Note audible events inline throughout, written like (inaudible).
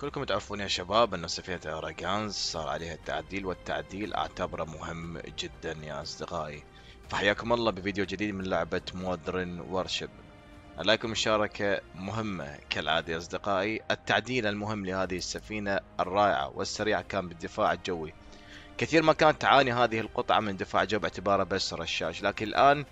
كلكم تعرفون يا شباب ان سفينة اراجانز صار عليها التعديل والتعديل أعتبره مهم جدا يا أصدقائي. فحياكم الله بفيديو جديد من لعبة مودرن وارشب عليكم المشاركة مهمة كالعادة يا أصدقائي. التعديل المهم لهذه السفينة الرائعة والسريعة كان بالدفاع الجوي. كثير ما كانت تعاني هذه القطعة من دفاع جو باعتباره بس رشاش لكن الآن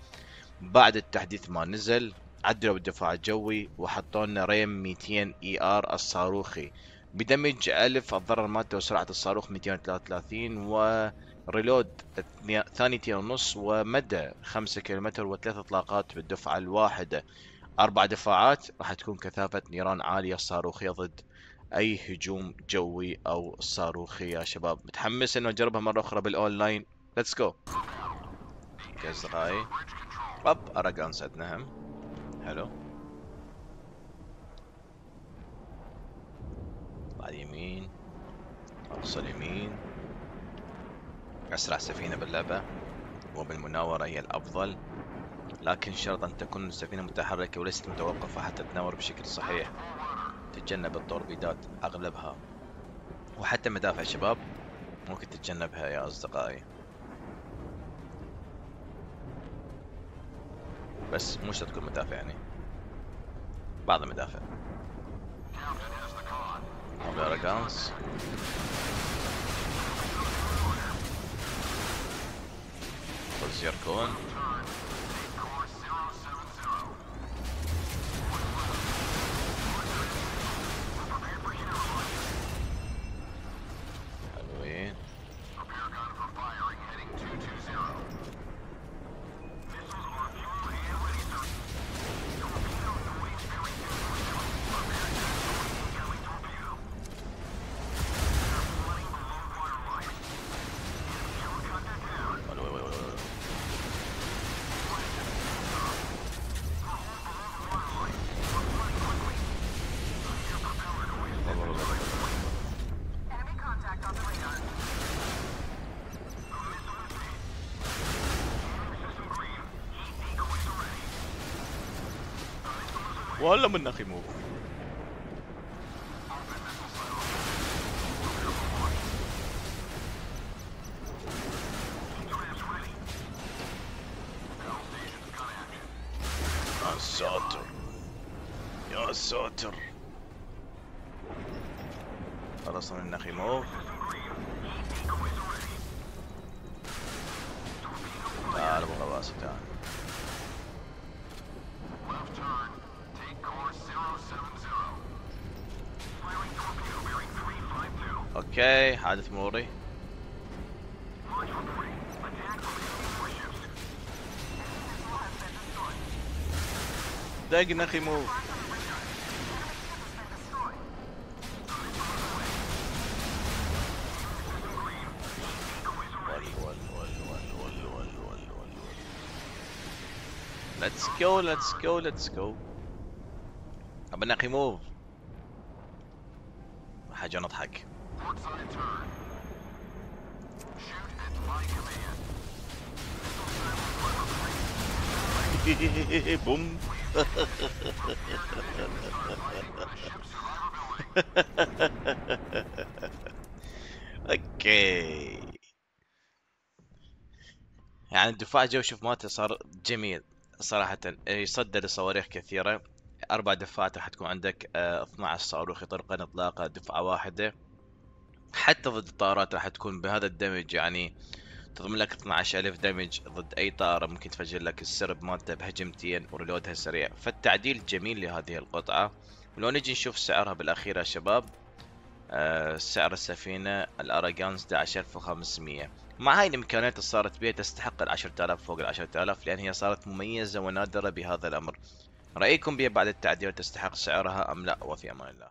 بعد التحديث ما نزل عدلوا بالدفاع الجوي وحطوا لنا RIM 200 ER الصاروخي. ب damage ألف الضرر المادي وسرعة الصاروخ 233 و reload ثانيتين ونص ومدى 5 كيلومتر وثلاث إطلاقات بالدفعة الواحدة أربع دفاعات راح تكون كثافة نيران عالية صاروخية ضد أي هجوم جوي أو صاروخي يا شباب. متحمس إنه أجربها مرة أخرى بال online؟ Let's go أصدقائي أب أراجان سعدنا هم حلو بعد يمين أوصل يمين أسرع سفينة باللعبة وبالمناورة هي الأفضل. لكن شرط أن تكون السفينة متحركة وليست متوقفة حتى تناور بشكل صحيح تتجنب التوربيدات أغلبها وحتى مدافع شباب ممكن تتجنبها يا أصدقائي. بس مو شرط تكون مدافع يعني بعض المدافع. about it, guys. Where's your going? Prepare gun for firing, heading 220. ولا من أخي مو يا ساتر. يا ساتر. خلصنا من أخي أوكي حادث موري دقنا أخي مو. Let's go, let's go, let's go. ابى موف حاجة نضحك. (laughs) Boom. (laughs) أوكي يعني الدفاع جوشف ماته صار جميل صراحة. يعني يصدر صواريخ كثيرة. أربع دفاعات راح تكون عندك آه، 12 صاروخ يطلقن إطلاقة دفعة واحدة. حتى ضد الطائرات راح تكون بهذا الدمج يعني تضمن لك 12000 دمج ضد أي طائرة ممكن تفجر لك السرب مالته بهجمتين وريلودها سريع. فالتعديل جميل لهذه القطعة. ولو نجي نشوف سعرها بالأخير يا شباب آه، سعر السفينة الأراجان 11500 مع هاي الإمكانيات اللي صارت بها تستحق ال 10000 فوق ال 10000 لأن هي صارت مميزة ونادرة بهذا الأمر. رأيكم بها بعد التعديل تستحق سعرها أم لا؟ وفي أمان الله.